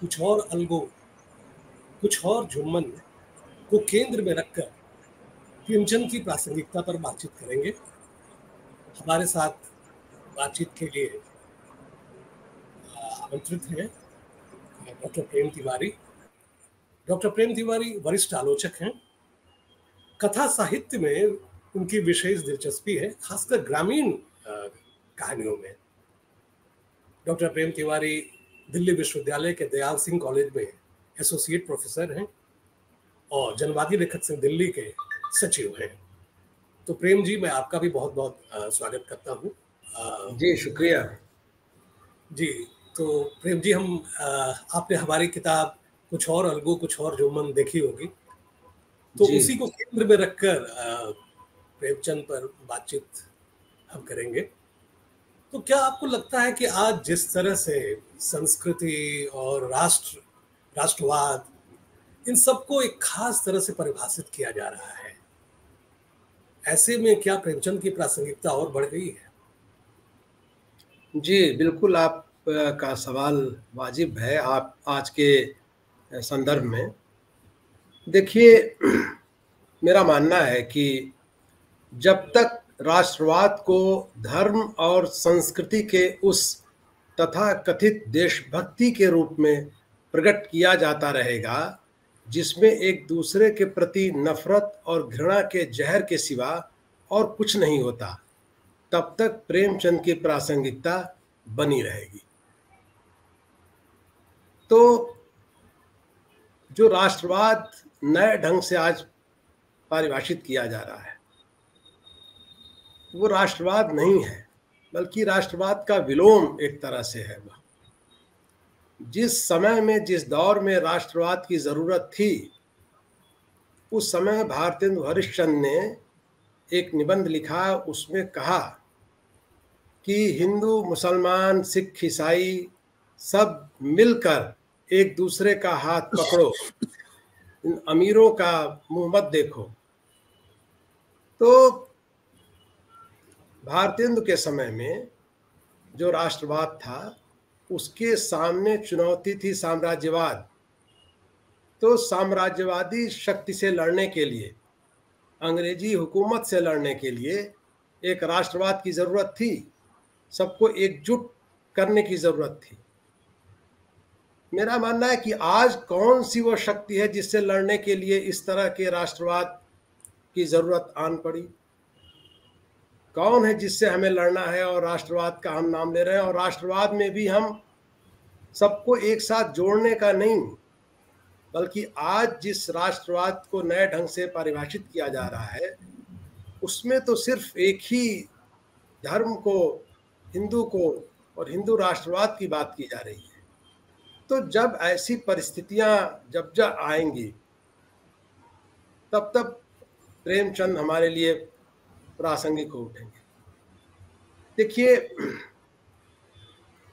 कुछ और अलगो, कुछ और जुम्मन को केंद्र में रखकर प्रेमचंद की प्रासंगिकता पर बातचीत करेंगे। हमारे साथ बातचीत के लिए आमंत्रित हैं डॉक्टर प्रेम तिवारी। डॉक्टर प्रेम तिवारी वरिष्ठ आलोचक हैं। कथा साहित्य में उनकी विशेष दिलचस्पी है, खासकर ग्रामीण कहानियों में। डॉक्टर प्रेम तिवारी दिल्ली विश्वविद्यालय के दयाल सिंह कॉलेज में एसोसिएट प्रोफेसर हैं और जनवादी लेखक सिंह दिल्ली के सचिव हैं। तो प्रेम जी मैं आपका भी बहुत बहुत स्वागत करता हूँ। जी शुक्रिया। जी तो प्रेम जी हम आपने हमारी किताब कुछ और अलगू कुछ और जुम्मन देखी होगी। तो उसी को केंद्र में रखकर प्रेमचंद पर बातचीत हम करेंगे। तो क्या आपको लगता है कि आज जिस तरह से संस्कृति और राष्ट्र, राष्ट्रवाद, इन सबको एक खास तरह से परिभाषित किया जा रहा है? ऐसे में क्या प्रेमचंद की प्रासंगिकता और बढ़ गई है? जी, बिल्कुल आप का सवाल वाजिब है आप, आज के संदर्भ में। देखिए, मेरा मानना है कि जब तक राष्ट्रवाद को धर्म और संस्कृति के उस तथा कथित देशभक्ति के रूप में प्रकट किया जाता रहेगा, जिसमें एक दूसरे के प्रति नफरत और घृणा के जहर के सिवा और कुछ नहीं होता। तब तक प्रेमचंद की प्रासंगिकता बनी रहेगी। तो जो राष्ट्रवाद नए ढंग से आज परिभाषित किया जा रहा है वो राष्ट्रवाद नहीं है, बल्कि राष्ट्रवाद का विलोम एक तरह से है वह। जिस समय में, जिस दौर में राष्ट्रवाद की ज़रूरत थी, उस समय भारतेंद्र हरिश्चंद ने एक निबंध लिखा, उसमें कहा कि हिंदू, मुसलमान, सिख, ईसाई सब मिलकर एक दूसरे का हाथ पकड़ो, इन अमीरों का मुँह मत देखो। तो भारतेंदु के समय में जो राष्ट्रवाद था, उसके सामने चुनौती थी साम्राज्यवाद। तो साम्राज्यवादी शक्ति से लड़ने के लिए, अंग्रेज़ी हुकूमत से लड़ने के लिए एक राष्ट्रवाद की ज़रूरत थी। सबको एकजुट करने की ज़रूरत थी। मेरा मानना है कि आज कौन सी वो शक्ति है जिससे लड़ने के लिए इस तरह के राष्ट्रवाद की ज़रूरत आन पड़ी? कौन है जिससे हमें लड़ना है और राष्ट्रवाद का हम नाम ले रहे हैं? और राष्ट्रवाद में भी हम सबको एक साथ जोड़ने का नहीं, बल्कि आज जिस राष्ट्रवाद को नए ढंग से परिभाषित किया जा रहा है, उसमें तो सिर्फ़ एक ही धर्म को, हिंदू को और हिंदू राष्ट्रवाद की बात की जा रही है। तो जब ऐसी परिस्थितियाँ जब जब आएँगी, तब तब प्रेमचंद हमारे लिए प्रासंगिक हो उठेंगे। देखिए,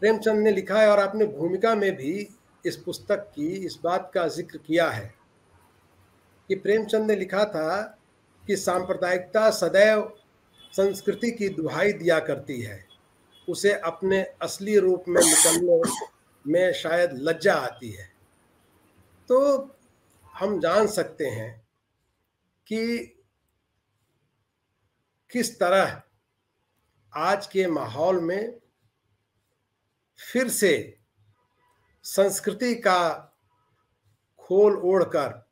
प्रेमचंद ने लिखा है और आपने भूमिका में भी इस पुस्तक की, इस बात का ज़िक्र किया है कि प्रेमचंद ने लिखा था कि सांप्रदायिकता सदैव संस्कृति की दुहाई दिया करती है। उसे अपने असली रूप में निकलने में शायद लज्जा आती है। तो हम जान सकते हैं कि किस तरह आज के माहौल में फिर से संस्कृति का खोल ओढ़कर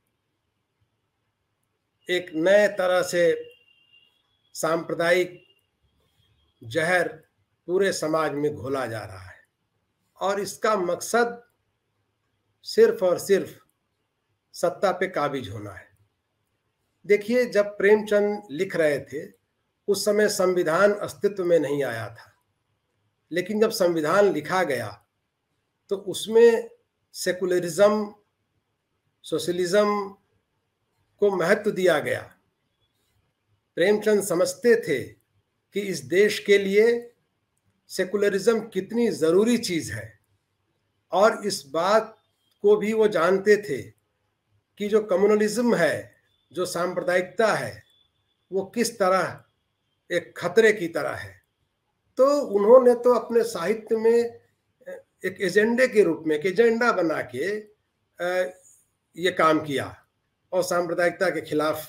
एक नए तरह से सांप्रदायिक जहर पूरे समाज में घोला जा रहा है। और इसका मकसद सिर्फ़ और सिर्फ़ सत्ता पे काबिज होना है। देखिए, जब प्रेमचंद लिख रहे थे उस समय संविधान अस्तित्व में नहीं आया था। लेकिन जब संविधान लिखा गया तो उसमें सेकुलरिज्म, सोशलिज्म को महत्व दिया गया। प्रेमचंद समझते थे कि इस देश के लिए सेकुलरिज्म कितनी ज़रूरी चीज़ है, और इस बात को भी वो जानते थे कि जो कम्युनलिज्म है, जो सांप्रदायिकता है, वो किस तरह एक खतरे की तरह है। तो उन्होंने तो अपने साहित्य में, एक एजेंडे के रूप में, एक एजेंडा बना के ये काम किया और सांप्रदायिकता के खिलाफ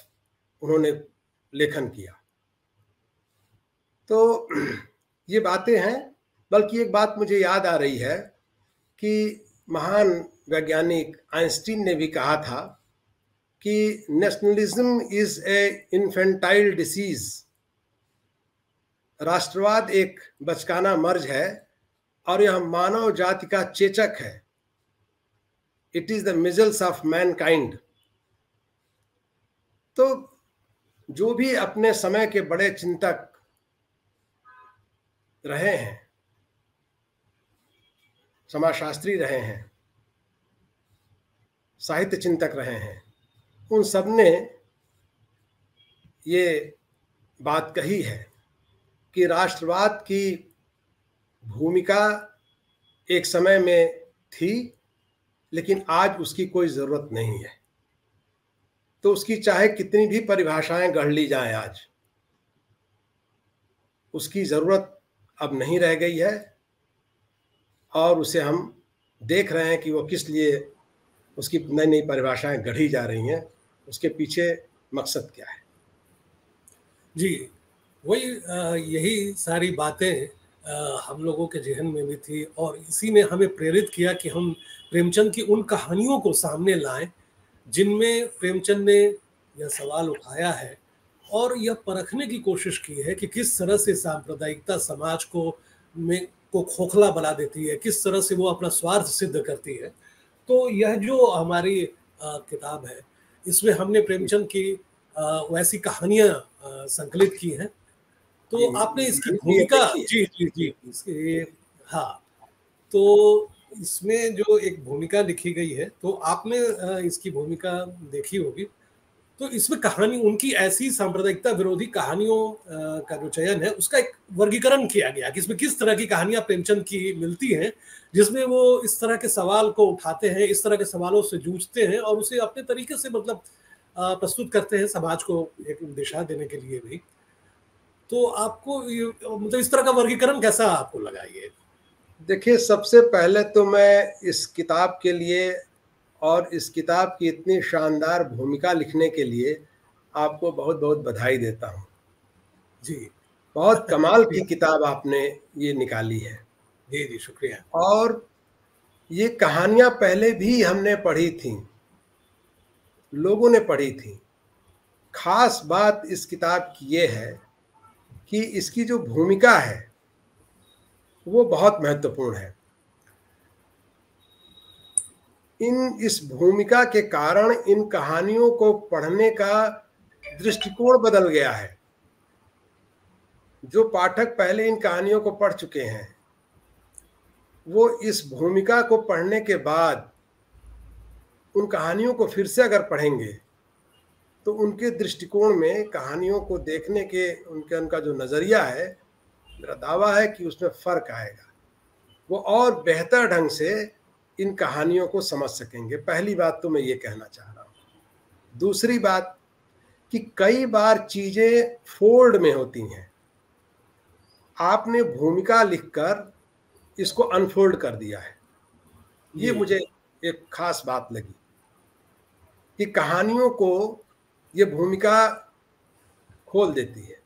उन्होंने लेखन किया। तो ये बातें हैं, बल्कि एक बात मुझे याद आ रही है कि महान वैज्ञानिक आइंस्टीन ने भी कहा था कि nationalism is a infantile disease. राष्ट्रवाद एक बचकाना मर्ज है और यह मानव जाति का चेचक है। It is the measles of mankind तो जो भी अपने समय के बड़े चिंतक रहे हैं, समाजशास्त्री रहे हैं, साहित्य चिंतक रहे हैं, उन सबने ये बात कही है। कि राष्ट्रवाद की भूमिका एक समय में थी, लेकिन आज उसकी कोई ज़रूरत नहीं है। तो उसकी चाहे कितनी भी परिभाषाएँ गढ़ ली जाएँ आज, उसकी ज़रूरत अब नहीं रह गई है और उसे हम देख रहे हैं कि वो किस लिए उसकी नई नई परिभाषाएँ गढ़ी जा रही हैं। उसके पीछे मकसद क्या है? जी वही यही सारी बातें हम लोगों के जहन में भी थी और इसी ने हमें प्रेरित किया कि हम प्रेमचंद की उन कहानियों को सामने लाएँ जिनमें प्रेमचंद ने यह सवाल उठाया है और यह परखने की कोशिश की है कि किस तरह से सांप्रदायिकता समाज को में को खोखला बना देती है किस तरह से वो अपना स्वार्थ सिद्ध करती है। तो यह जो हमारी आ, किताब है इसमें हमने प्रेमचंद की आ, वैसी कहानियाँ संकलित की हैं। तो आपने इसकी भूमिका जी जी जी। इसके हाँ तो इसमें जो एक भूमिका लिखी गई है तो आपने इसकी भूमिका देखी होगी। तो इसमें कहानी उनकी ऐसी सांप्रदायिकता विरोधी कहानियों का जो चयन है उसका एक वर्गीकरण किया गया कि इसमें किस तरह की कहानियाँ प्रेमचंद की मिलती हैं जिसमें वो इस तरह के सवाल को उठाते हैं इस तरह के सवालों से जूझते हैं और उसे अपने तरीके से मतलब प्रस्तुत करते हैं समाज को एक दिशा देने के लिए भी। तो आपको मतलब इस तरह का वर्गीकरण कैसा आपको लगा ये? देखिए सबसे पहले तो मैं इस किताब के लिए और इस किताब की इतनी शानदार भूमिका लिखने के लिए आपको बहुत बहुत बधाई देता हूँ। जी। बहुत कमाल की किताब आपने ये निकाली है। जी जी शुक्रिया। और ये कहानियाँ पहले भी हमने पढ़ी थी। लोगों ने पढ़ी थी। खास बात इस किताब की ये है कि इसकी जो भूमिका है, वो बहुत महत्वपूर्ण है। इन, इस भूमिका के कारण इन कहानियों को पढ़ने का दृष्टिकोण बदल गया है। जो पाठक पहले इन कहानियों को पढ़ चुके हैं, वो इस भूमिका को पढ़ने के बाद उन कहानियों को फिर से अगर पढ़ेंगे तो उनके दृष्टिकोण में कहानियों को देखने के उनके उनका जो नज़रिया है मेरा दावा है कि उसमें फ़र्क आएगा। वो और बेहतर ढंग से इन कहानियों को समझ सकेंगे। पहली बात तो मैं ये कहना चाह रहा हूँ। दूसरी बात कि कई बार चीज़ें फोल्ड में होती हैं। आपने भूमिका लिखकर इसको अनफोल्ड कर दिया है। ये मुझे एक खास बात लगी कि कहानियों को ये भूमिका खोल देती है।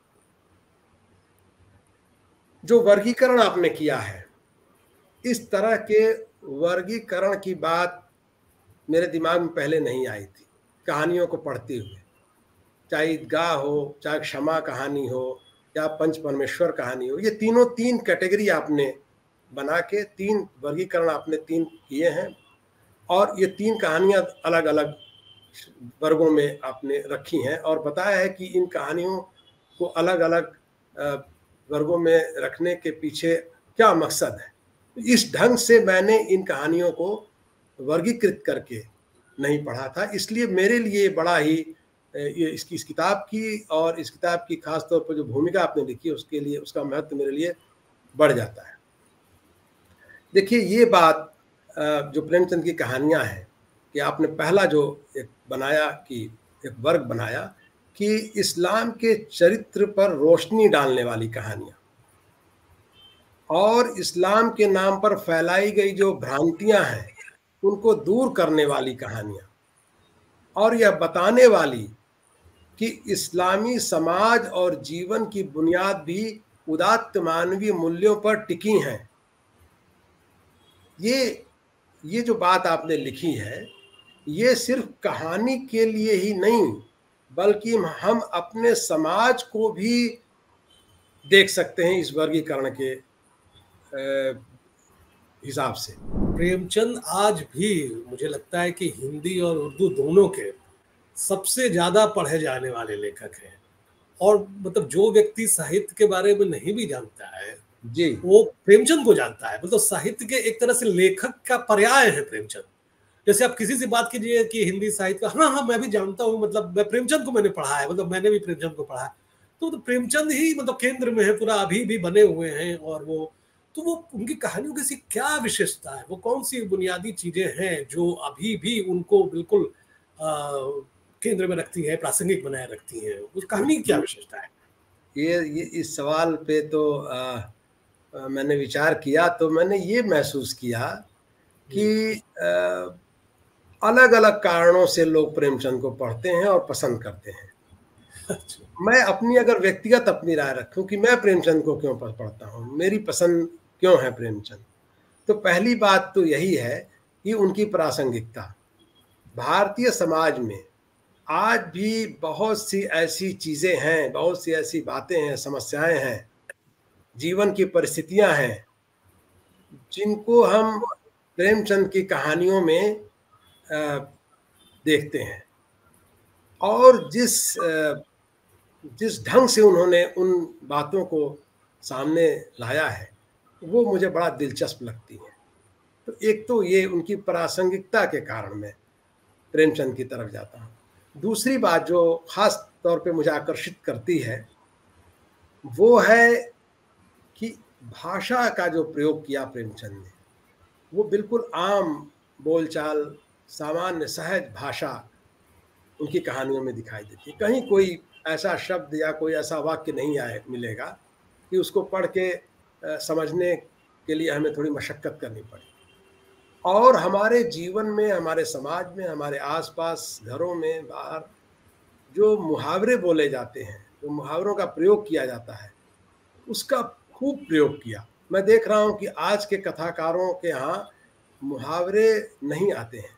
जो वर्गीकरण आपने किया है, इस तरह के वर्गीकरण की बात मेरे दिमाग में पहले नहीं आई थी, कहानियों को पढ़ते हुए। चाहे ईदगाह हो, चाहे क्षमा कहानी हो, या पंच परमेश्वर कहानी हो, ये तीनों तीन कैटेगरी आपने बना के, तीन वर्गीकरण आपने तीन किए हैं, और ये तीन कहानियाँ अलग अलग वर्गों में आपने रखी हैं और बताया है कि इन कहानियों को अलग अलग वर्गों में रखने के पीछे क्या मकसद है? इस ढंग से मैंने इन कहानियों को वर्गीकृत करके नहीं पढ़ा था, इसलिए मेरे लिए बड़ा ही ये इसकी, इस किताब की और इस किताब की खास तौर पर जो भूमिका आपने लिखी है, उसके लिए, उसका महत्व मेरे लिए बढ़ जाता है। देखिए, ये बात जो प्रेमचंद की कहानियाँ हैं कि आपने पहला जो एक बनाया कि, एक वर्ग बनाया कि इस्लाम के चरित्र पर रोशनी डालने वाली कहानियाँ। और इस्लाम के नाम पर फैलाई गई जो भ्रांतियाँ हैं, उनको दूर करने वाली कहानियाँ। और यह बताने वाली कि इस्लामी समाज और जीवन की बुनियाद भी उदात्त मानवीय मूल्यों पर टिकी हैं। ये ये जो बात आपने लिखी है ये सिर्फ़ कहानी के लिए ही नहीं बल्कि हम अपने समाज को भी देख सकते हैं इस वर्गीकरण के हिसाब से। प्रेमचंद आज भी मुझे लगता है कि हिंदी और उर्दू दोनों के सबसे ज़्यादा पढ़े जाने वाले लेखक हैं। और मतलब जो व्यक्ति साहित्य के बारे में नहीं भी जानता है जी। वो प्रेमचंद को जानता है। मतलब साहित्य के एक तरह से लेखक का पर्याय है प्रेमचंद। जैसे आप किसी से बात कीजिए कि हिंदी साहित्य का हाँ हाँ मैं भी जानता हूँ मतलब मैं प्रेमचंद को मैंने पढ़ा है मतलब मैंने भी प्रेमचंद को पढ़ा है। तो, तो प्रेमचंद ही मतलब केंद्र में है पूरा अभी भी बने हुए हैं और वो तो वो उनकी कहानियों की सी क्या विशेषता है? वो कौन सी बुनियादी चीज़ें हैं जो अभी भी उनको बिल्कुल केंद्र में रखती है प्रासंगिक बनाए रखती है? उस कहानी की क्या विशेषता है? ये ये इस सवाल पे तो आ, आ, मैंने विचार किया तो मैंने ये महसूस किया कि अलग अलग कारणों से लोग प्रेमचंद को पढ़ते हैं और पसंद करते हैं। अच्छा। मैं अपनी अगर व्यक्तिगत अपनी राय रखूँ कि मैं प्रेमचंद को क्यों पढ़ता हूँ मेरी पसंद क्यों है प्रेमचंद? तो पहली बात तो यही है कि उनकी प्रासंगिकता। भारतीय समाज में आज भी बहुत सी ऐसी चीज़ें हैं बहुत सी ऐसी बातें हैं समस्याएँ हैं जीवन की परिस्थितियाँ हैं जिनको हम प्रेमचंद की कहानियों में देखते हैं। और जिस जिस ढंग से उन्होंने उन बातों को सामने लाया है, वो मुझे बड़ा दिलचस्प लगती है। तो एक तो ये उनकी प्रासंगिकता के कारण मैं प्रेमचंद की तरफ़ जाता हूँ। दूसरी बात जो खास तौर पे मुझे आकर्षित करती है, वो है कि भाषा का जो प्रयोग किया प्रेमचंद ने, वो बिल्कुल आम बोलचाल सामान्य सहज भाषा उनकी कहानियों में दिखाई देती है। कहीं कोई ऐसा शब्द या कोई ऐसा वाक्य नहीं आए, मिलेगा कि उसको पढ़ के समझने के लिए हमें थोड़ी मशक्क़त करनी पड़ी। और हमारे जीवन में, हमारे समाज में, हमारे आसपास घरों में, बाहर जो मुहावरे बोले जाते हैं, जो मुहावरों का प्रयोग किया जाता है, उसका खूब प्रयोग किया। मैं देख रहा हूँ कि आज के कथाकारों के यहाँ मुहावरे नहीं आते हैं।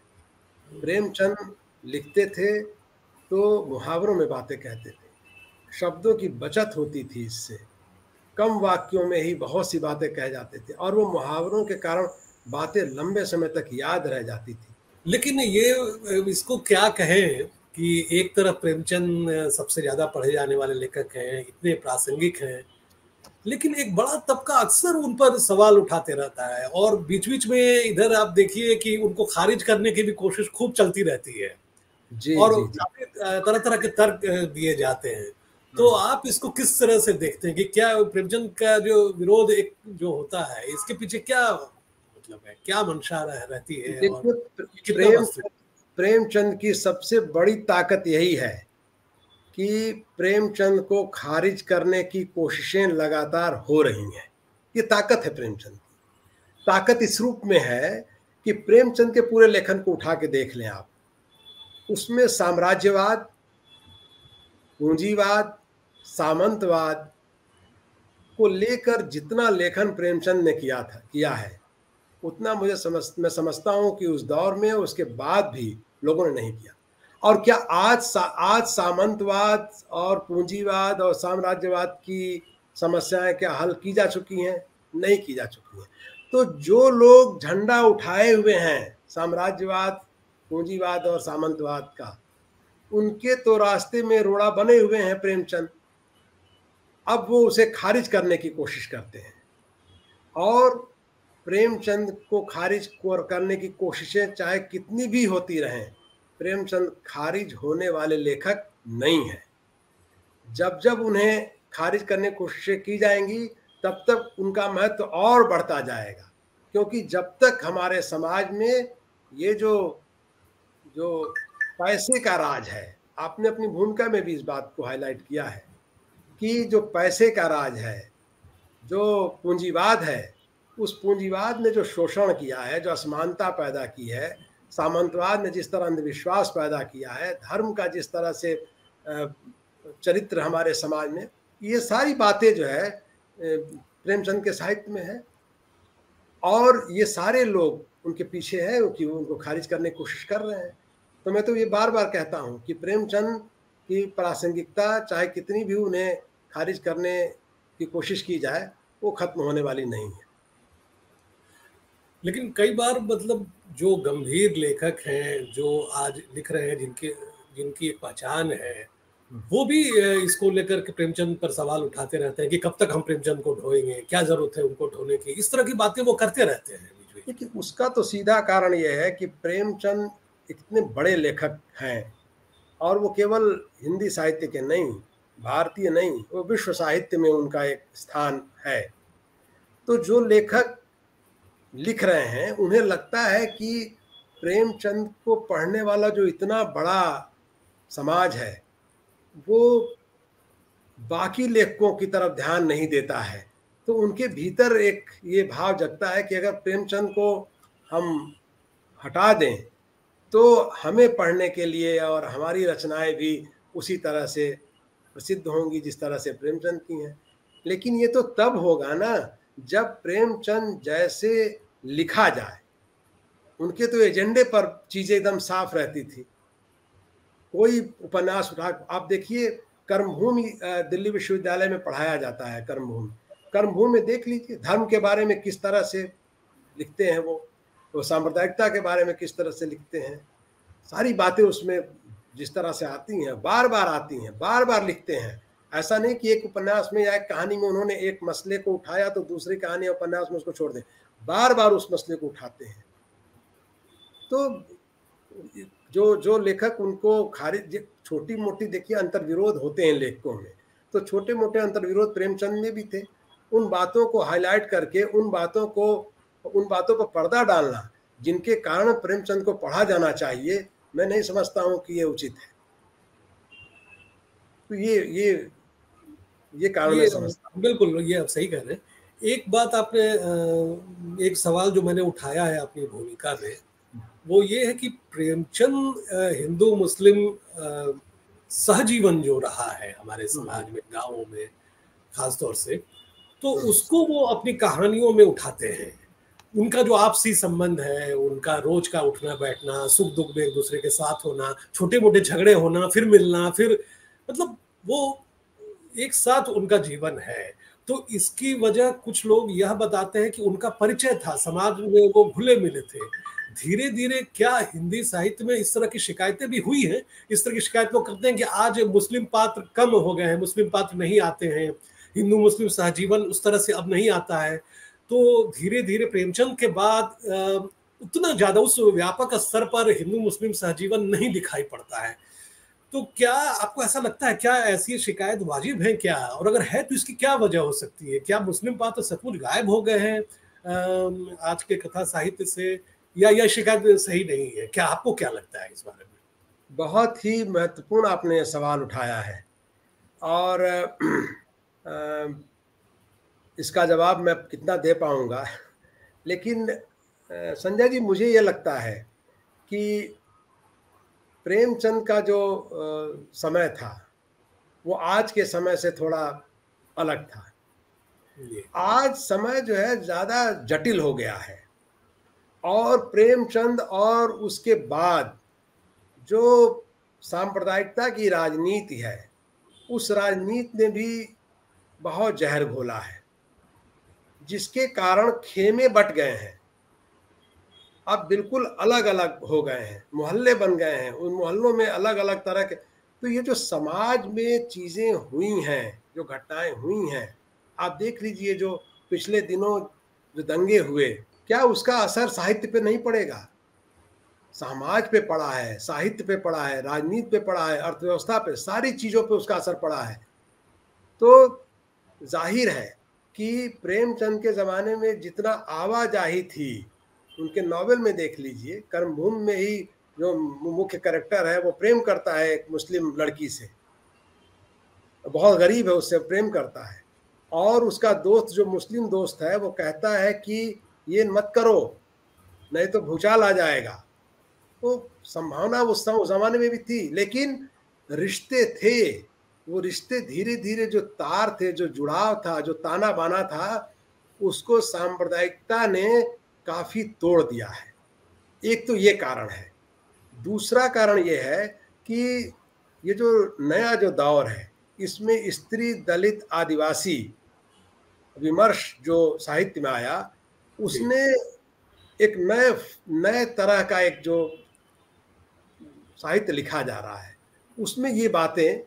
प्रेमचंद लिखते थे तो मुहावरों में बातें कहते थे। शब्दों की बचत होती थी इससे। कम वाक्यों में ही बहुत सी बातें कह जाते थे और वो मुहावरों के कारण बातें लंबे समय तक याद रह जाती थी। लेकिन ये, इसको क्या कहें कि एक तरफ़ प्रेमचंद सबसे ज़्यादा पढ़े जाने वाले लेखक हैं, इतने प्रासंगिक हैं लेकिन एक बड़ा तबका अक्सर उन पर सवाल उठाते रहता है और बीच बीच में इधर आप देखिए कि उनको खारिज करने की भी कोशिश खूब चलती रहती है। जी, और तरह तरह के तर्क दिए जाते हैं। तो आप इसको किस तरह से देखते हैं कि क्या प्रेमचंद का जो विरोध एक जो होता है इसके पीछे क्या मतलब है क्या मंशा रह, रहती है प्रेम प्रेमचंद की सबसे बड़ी ताकत यही है कि प्रेमचंद को खारिज करने की कोशिशें लगातार हो रही हैं। ये ताकत है प्रेमचंद की। ताकत इस रूप में है कि प्रेमचंद के पूरे लेखन को उठा के देख लें आप। उसमें साम्राज्यवाद, पूंजीवाद, सामंतवाद को लेकर जितना लेखन प्रेमचंद ने किया था, किया है, उतना मुझे समझ मैं समझता हूँ कि उस दौर में उसके बाद भी लोगों ने नहीं किया। और क्या आज सा, आज सामंतवाद और पूंजीवाद और साम्राज्यवाद की समस्याएँ क्या हल की जा चुकी हैं? नहीं की जा चुकी हैं। तो जो लोग झंडा उठाए हुए हैं साम्राज्यवाद पूंजीवाद और सामंतवाद का उनके तो रास्ते में रोड़ा बने हुए हैं प्रेमचंद। अब वो उसे खारिज करने की कोशिश करते हैं। और प्रेमचंद को खारिज करने की कोशिशें चाहे कितनी भी होती रहें प्रेमचंद खारिज होने वाले लेखक नहीं हैं। जब जब उन्हें खारिज करने की कोशिशें की जाएँगी, तब तक उनका महत्व और बढ़ता जाएगा। क्योंकि जब तक हमारे समाज में ये जो जो पैसे का राज है, आपने अपनी भूमिका में भी इस बात को हाईलाइट किया है कि जो पैसे का राज है, जो पूंजीवाद है, उस पूंजीवाद ने जो शोषण किया है, जो असमानता पैदा की है सामंतवाद ने जिस तरह अंधविश्वास पैदा किया है, धर्म का जिस तरह से चरित्र हमारे समाज में, ये सारी बातें जो है प्रेमचंद के साहित्य में है। और ये सारे लोग उनके पीछे हैं, कि उनको खारिज करने की कोशिश कर रहे हैं। तो मैं तो ये बार बार कहता हूँ कि प्रेमचंद की प्रासंगिकता, चाहे कितनी भी उन्हें खारिज करने की कोशिश की जाए, वो खत्म होने वाली नहीं है। लेकिन कई बार मतलब जो गंभीर लेखक हैं जो आज लिख रहे हैं जिनके जिनकी एक पहचान है वो भी इसको लेकर के प्रेमचंद पर सवाल उठाते रहते हैं कि कब तक हम प्रेमचंद को ढोएँगे क्या ज़रूरत है उनको ढोने की? इस तरह की बातें वो करते रहते हैं कि उसका तो सीधा कारण यह है कि प्रेमचंद इतने बड़े लेखक हैं और वो केवल हिंदी साहित्य के नहीं भारतीय नहीं वो विश्व साहित्य में उनका एक स्थान है। तो जो लेखक लिख रहे हैं, उन्हें लगता है कि प्रेमचंद को पढ़ने वाला जो इतना बड़ा समाज है, वो बाकी लेखकों की तरफ़ ध्यान नहीं देता है। तो उनके भीतर एक ये भाव जगता है कि अगर प्रेमचंद को हम हटा दें तो हमें पढ़ने के लिए और हमारी रचनाएँ भी उसी तरह से प्रसिद्ध होंगी जिस तरह से प्रेमचंद की हैं। लेकिन ये तो तब होगा ना जब प्रेमचंद जैसे लिखा जाए, उनके तो एजेंडे पर चीज़ें एकदम साफ़ रहती थी। कोई उपन्यास उठा, आप देखिए, कर्मभूमि दिल्ली विश्वविद्यालय में पढ़ाया जाता है कर्मभूमि। कर्मभूमि में देख लीजिए, धर्म के बारे में किस तरह से लिखते हैं वो वो सांप्रदायिकता के बारे में किस तरह से लिखते हैं। सारी बातें उसमें जिस तरह से आती हैं बार बार आती हैं बार बार लिखते हैं। ऐसा नहीं कि एक उपन्यास में या एक कहानी में उन्होंने एक मसले को उठाया तो दूसरी कहानी उपन्यास में उसको छोड़ दें। बार बार उस मसले को उठाते हैं। तो जो जो लेखक उनको खारिज छोटी मोटी देखिए अंतर्विरोध होते हैं लेखकों में। तो छोटे मोटे अंतर्विरोध प्रेमचंद में भी थे। उन बातों को हाईलाइट करके, उन बातों को, उन बातों पर पर्दा डालना, जिनके कारण प्रेमचंद को पढ़ा जाना चाहिए, मैं नहीं समझता हूँ कि ये उचित है। तो ये ये ये कारण ये, बिल्कुल ये आप सही कह रहे हैं एक बात आपने एक सवाल जो मैंने उठाया है अपनी भूमिका में वो ये है कि प्रेमचंद हिंदू मुस्लिम सहजीवन जो रहा है हमारे हम्म। समाज में गाँवों में खासतौर से तो हम्म। उसको वो अपनी कहानियों में उठाते हैं उनका जो आपसी संबंध है उनका रोज का उठना बैठना सुख दुख में एक दूसरे के साथ होना छोटे मोटे झगड़े होना फिर मिलना फिर मतलब वो एक साथ उनका जीवन है। तो इसकी वजह कुछ लोग यह बताते हैं कि उनका परिचय था, समाज में वो घुले मिले थे। धीरे धीरे क्या हिंदी साहित्य में इस तरह की शिकायतें भी हुई हैं? इस तरह की शिकायत वो करते हैं कि आज मुस्लिम पात्र कम हो गए हैं, मुस्लिम पात्र नहीं आते हैं, हिंदू मुस्लिम सहजीवन उस तरह से अब नहीं आता है। तो धीरे धीरे प्रेमचंद के बाद उतना ज़्यादा उस व्यापक स्तर पर हिंदू मुस्लिम सहजीवन नहीं दिखाई पड़ता है। तो क्या आपको ऐसा लगता है, क्या ऐसी शिकायत वाजिब है क्या? और अगर है तो इसकी क्या वजह हो सकती है? क्या मुस्लिम पात्र सचमुच गायब हो गए हैं आज के कथा साहित्य से, या यह शिकायत सही नहीं है? क्या आपको क्या लगता है इस बारे में? बहुत ही महत्वपूर्ण आपने सवाल उठाया है। और इसका जवाब मैं कितना दे पाऊँगा। लेकिन संजय जी, मुझे ये लगता है कि प्रेमचंद का जो समय था वो आज के समय से थोड़ा अलग था। आज समय जो है ज़्यादा जटिल हो गया है। और प्रेमचंद और उसके बाद जो सांप्रदायिकता की राजनीति है उस राजनीति ने भी बहुत जहर घोला है जिसके कारण खेमे बट गए हैं। अब बिल्कुल अलग अलग हो गए हैं, मोहल्ले बन गए हैं, उन मोहल्लों में अलग अलग तरह के तो ये जो समाज में चीज़ें हुई हैं, जो घटनाएँ हुई हैं, आप देख लीजिए जो पिछले दिनों जो दंगे हुए, क्या उसका असर साहित्य पे नहीं पड़ेगा? समाज पे पड़ा है, साहित्य पे पड़ा है, राजनीति पे पड़ा है, अर्थव्यवस्था पे, सारी चीज़ों पे उसका असर पड़ा है। तो ज़ाहिर है कि प्रेमचंद के ज़माने में जितना आवाजाही थी उनके नावल में देख लीजिए, कर्मभूमि में ही जो मुख्य करेक्टर है, वो प्रेम करता है एक मुस्लिम लड़की से। बहुत गरीब है, उससे प्रेम करता है। और उसका दोस्त, जो मुस्लिम दोस्त है, वो कहता है कि, ये मत करो, नहीं तो भूचाल आ जाएगा। तो संभावना उस जमाने में भी थी, लेकिन रिश्ते थे। वो रिश्ते धीरे धीरे जो तार थे, जो जुड़ाव था, जो ताना बाना था, उसको सांप्रदायिकता ने काफ़ी तोड़ दिया है। एक तो ये कारण है। दूसरा कारण ये है कि ये जो नया जो दौर है, इसमें स्त्री, दलित, आदिवासी विमर्श जो साहित्य में आया, उसने एक नए नए तरह का एक जो साहित्य लिखा जा रहा है, उसमें ये बातें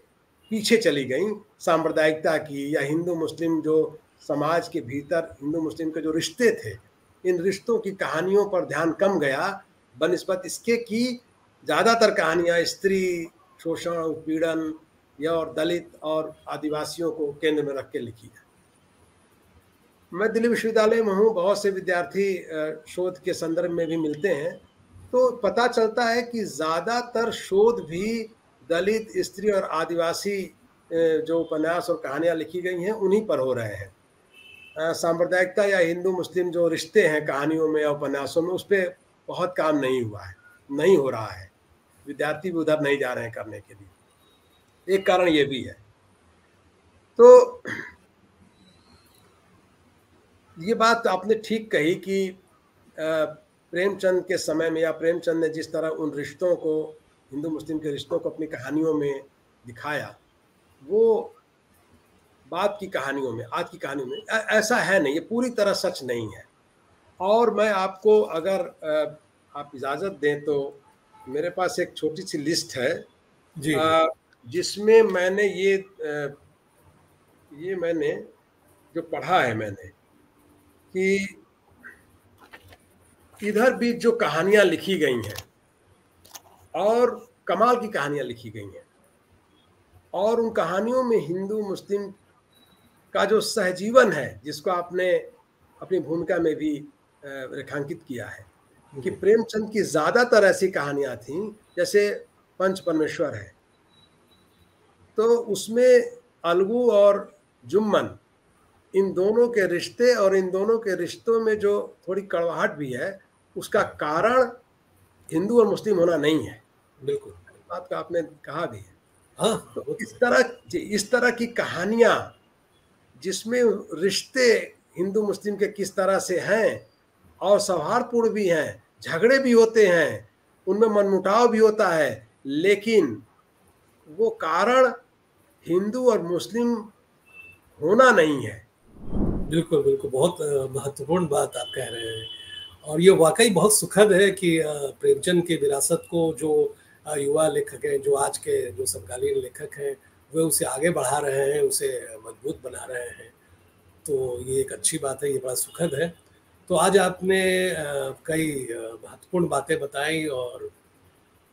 पीछे चली गई। सांप्रदायिकता की या हिंदू मुस्लिम जो समाज के भीतर हिंदू मुस्लिम के जो रिश्ते थे इन रिश्तों की कहानियों पर ध्यान कम गया। बनस्बत इसके कि ज़्यादातर कहानियाँ स्त्री, शोषण, उत्पीड़न या और दलित और आदिवासियों को केंद्र में रख के लिखी है। मैं दिल्ली विश्वविद्यालय में हूँ, बहुत से विद्यार्थी शोध के संदर्भ में भी मिलते हैं। तो पता चलता है कि ज़्यादातर शोध भी दलित, स्त्री और आदिवासी जो उपन्यास और कहानियाँ लिखी गई हैं, उन्हीं पर हो रहे हैं। सांप्रदायिकता या हिंदू मुस्लिम जो रिश्ते हैं कहानियों में या उपन्यासों में, उस पर बहुत काम नहीं हुआ है, नहीं हो रहा है। विद्यार्थी भी उधर नहीं जा रहे हैं करने के लिए। एक कारण ये भी है। तो ये बात आपने ठीक कही कि प्रेमचंद के समय में या प्रेमचंद ने जिस तरह उन रिश्तों को हिंदू मुस्लिम के रिश्तों को अपनी कहानियों में दिखाया, वो बात की कहानियों में आज की कहानियों में ऐसा है नहीं ये पूरी तरह सच नहीं है। और मैं आपको अगर आप इजाज़त दें तो मेरे पास एक छोटी सी लिस्ट है जी। जिसमें मैंने ये ये मैंने जो पढ़ा है मैंने कि इधर भी जो कहानियाँ लिखी गई हैं और कमाल की कहानियाँ लिखी गई हैं और उन कहानियों में हिंदू मुस्लिम का जो सहजीवन है जिसको आपने अपनी भूमिका में भी रेखांकित किया है कि प्रेमचंद की ज़्यादातर ऐसी कहानियाँ थीं जैसे पंच परमेश्वर है। तो उसमें अलगू और जुम्मन इन दोनों के रिश्ते और इन दोनों के रिश्तों में जो थोड़ी कड़वाहट भी है उसका कारण हिंदू और मुस्लिम होना नहीं है। बिल्कुल। बात का आपने कहा भी है। हाँ तो इस तरह इस तरह की कहानियाँ जिसमें रिश्ते हिंदू, मुस्लिम के किस तरह से हैं और सौहार्दपूर्ण भी हैं, झगड़े भी होते हैं, उनमें मनमुटाव भी होता है, लेकिन वो कारण हिंदू और मुस्लिम होना नहीं है। बिल्कुल बिल्कुल, बहुत महत्वपूर्ण बात आप कह रहे हैं। और ये वाकई बहुत सुखद है कि प्रेमचंद की विरासत को जो युवा लेखक हैं, जो आज के जो समकालीन लेखक हैं वे उसे आगे बढ़ा रहे हैं, उसे मज़बूत बना रहे हैं। तो ये एक अच्छी बात है, ये बड़ा सुखद है। तो आज आपने कई महत्वपूर्ण बातें बताई और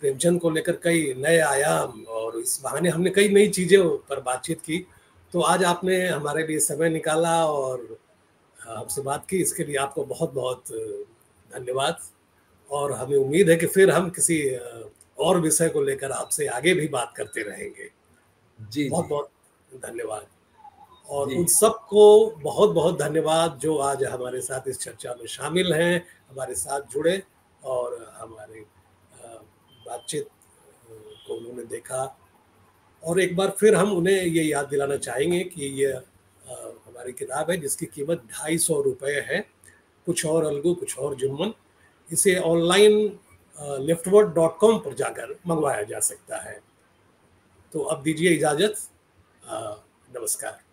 प्रेमचंद को लेकर कई नए आयाम और इस बहाने हमने कई नई चीज़ें पर बातचीत की। तो आज आपने हमारे लिए समय निकाला और हमसे बात की, इसके लिए आपको बहुत बहुत धन्यवाद। और हमें उम्मीद है कि फिर हम किसी और विषय को लेकर आपसे आगे भी बात करते रहेंगे। जी बहुत बहुत धन्यवाद। और उन सबको बहुत बहुत धन्यवाद जो आज हमारे साथ इस चर्चा में शामिल हैं हमारे साथ जुड़े और हमारे बातचीत को उन्होंने देखा। और एक बार फिर हम उन्हें ये याद दिलाना चाहेंगे कि ये हमारी किताब है जिसकी कीमत ढाई सौ रुपये है। कुछ और अलगू कुछ और जुम्मन इसे ऑनलाइन लिफ्टवर्ड डॉट कॉम पर जाकर मंगवाया जा सकता है। तो अब दीजिए इजाज़त। नमस्कार।